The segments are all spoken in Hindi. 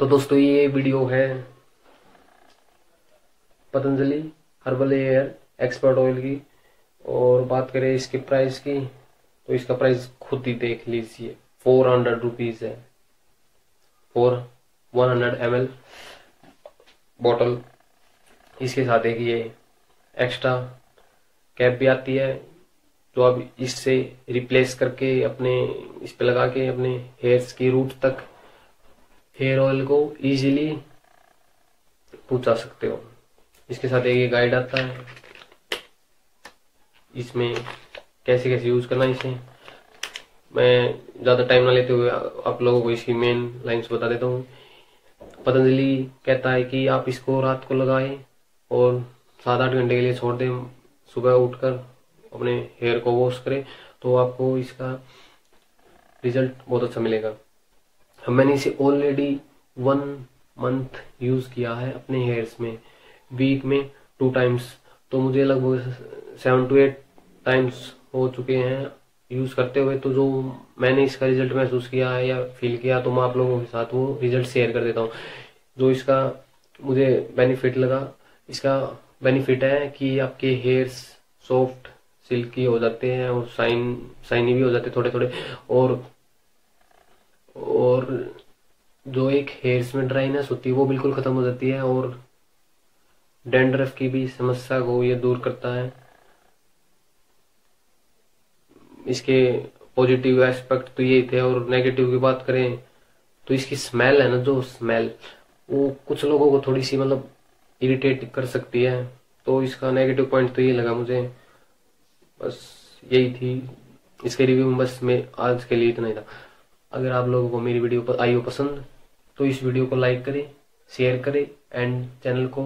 तो दोस्तों, ये वीडियो है Patanjali herbal hair expert oil की। और बात करें इसके प्राइस की तो इसका प्राइस खुद ही देख लीजिए। फोर हंड्रेड रुपीज़ है। For one hundred M L bottle इसके साथ एक ये एक्स्ट्रा कैप भी आती है तो अब इससे रिप्लेस करके अपने, इस पे लगा के अपने हेयर्स की रूट तक हेयर ऑयल को इजीली पहुँचा सकते हो। इसके साथ एक गाइड आता है। इसमें कैसे कैसे यूज़ करना इसे। मैं ज़्यादा टाइम ना लेते हुए आप लोगों को इसकी मेन लाइंस बता देता हूँ। पतंजलि कहता है कि आप इसको रात को लगाएँ और सात आठ घंटे के लिए छोड़ दें। सुबह उठकर अपने हेयर को वॉश करें तो आपको इसका रिज़ल्ट बहुत अच्छा मिलेगा। मैंने इसे ऑलरेडी वन मंथ यूज़ किया है अपने हेयर्स में। वीक में टू टाइम्स तो मुझे लगभग सेवन टू एट टाइम्स हो चुके हैं यूज़ करते हुए। तो जो मैंने इसका रिज़ल्ट महसूस किया है या फील किया तो मैं आप लोगों के साथ वो रिज़ल्ट शेयर कर देता हूँ। जो इसका मुझे बेनिफिट लगा, इसका बेनिफिट है कि आपके हेयर्स सॉफ्ट सिल्की हो जाते हैं और साइन साइनी भी हो जाते थोड़े थोड़े और और जो एक हेयर्स में ड्राइनेस होती है, वो बिल्कुल खत्म हो जाती है और डेंड्रफ की भी समस्या को ये दूर करता है। इसके पॉजिटिव एस्पेक्ट तो यही थे और नेगेटिव की बात करें तो इसकी स्मेल है ना, जो स्मेल, वो कुछ लोगों को थोड़ी सी मतलब इरिटेट कर सकती है। तो इसका नेगेटिव पॉइंट तो ये लगा मुझे। बस यही थी। इसके रिव्यू में बस मैं आज के लिए इतना ही था। अगर आप लोगों को मेरी वीडियो आई हो पसंद तो इस वीडियो को लाइक करें, शेयर करें एंड चैनल को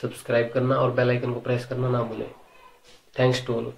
सब्सक्राइब करना और बेल आइकन को प्रेस करना ना भूलें। Thanks to all.